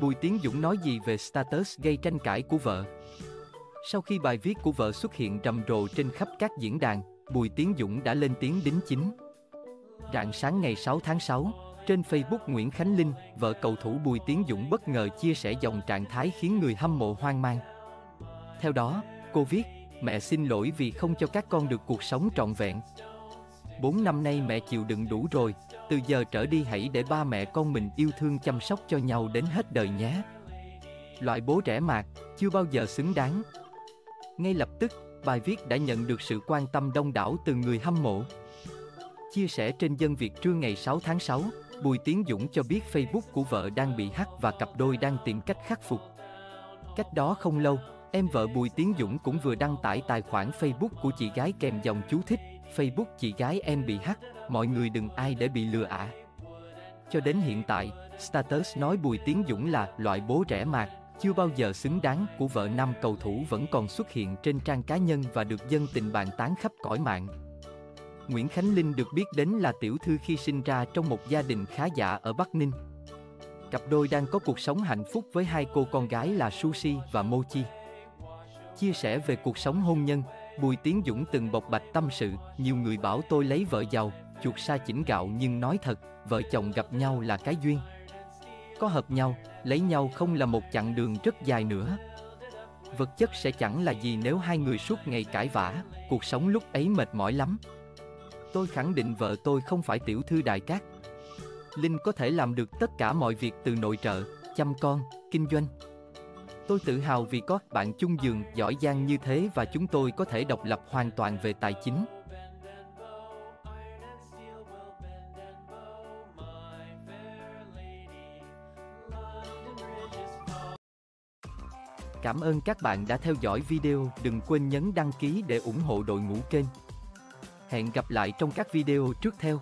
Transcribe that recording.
Bùi Tiến Dũng nói gì về status gây tranh cãi của vợ? Sau khi bài viết của vợ xuất hiện rầm rộ trên khắp các diễn đàn, Bùi Tiến Dũng đã lên tiếng đính chính. Rạng sáng ngày 6 tháng 6, trên Facebook Nguyễn Khánh Linh, vợ cầu thủ Bùi Tiến Dũng bất ngờ chia sẻ dòng trạng thái khiến người hâm mộ hoang mang. Theo đó, cô viết, mẹ xin lỗi vì không cho các con được cuộc sống trọn vẹn. Bốn năm nay mẹ chịu đựng đủ rồi, từ giờ trở đi hãy để ba mẹ con mình yêu thương chăm sóc cho nhau đến hết đời nhé. Loại bố rẻ mạt, chưa bao giờ xứng đáng. Ngay lập tức, bài viết đã nhận được sự quan tâm đông đảo từ người hâm mộ. Chia sẻ trên dân Việt trưa ngày 6 tháng 6, Bùi Tiến Dũng cho biết Facebook của vợ đang bị hack và cặp đôi đang tìm cách khắc phục. Cách đó không lâu, em vợ Bùi Tiến Dũng cũng vừa đăng tải tài khoản Facebook của chị gái kèm dòng chú thích Facebook chị gái em bị hack, mọi người đừng ai để bị lừa ả. Cho đến hiện tại, status nói Bùi Tiến Dũng là loại bố rẻ mạt, chưa bao giờ xứng đáng của vợ nam cầu thủ vẫn còn xuất hiện trên trang cá nhân và được dân tình bàn tán khắp cõi mạng. Nguyễn Khánh Linh được biết đến là tiểu thư khi sinh ra trong một gia đình khá giả ở Bắc Ninh. Cặp đôi đang có cuộc sống hạnh phúc với hai cô con gái là Sushi và Mochi. Chia sẻ về cuộc sống hôn nhân, Bùi Tiến Dũng từng bộc bạch tâm sự, nhiều người bảo tôi lấy vợ giàu, chuột sa chỉnh gạo nhưng nói thật, vợ chồng gặp nhau là cái duyên. Có hợp nhau, lấy nhau không là một chặng đường rất dài nữa. Vật chất sẽ chẳng là gì nếu hai người suốt ngày cãi vã, cuộc sống lúc ấy mệt mỏi lắm. Tôi khẳng định vợ tôi không phải tiểu thư đại cát. Linh có thể làm được tất cả mọi việc từ nội trợ, chăm con, kinh doanh. Tôi tự hào vì có bạn chung giường giỏi giang như thế và chúng tôi có thể độc lập hoàn toàn về tài chính. Cảm ơn các bạn đã theo dõi video, đừng quên nhấn đăng ký để ủng hộ đội ngũ kênh. Hẹn gặp lại trong các video trước theo.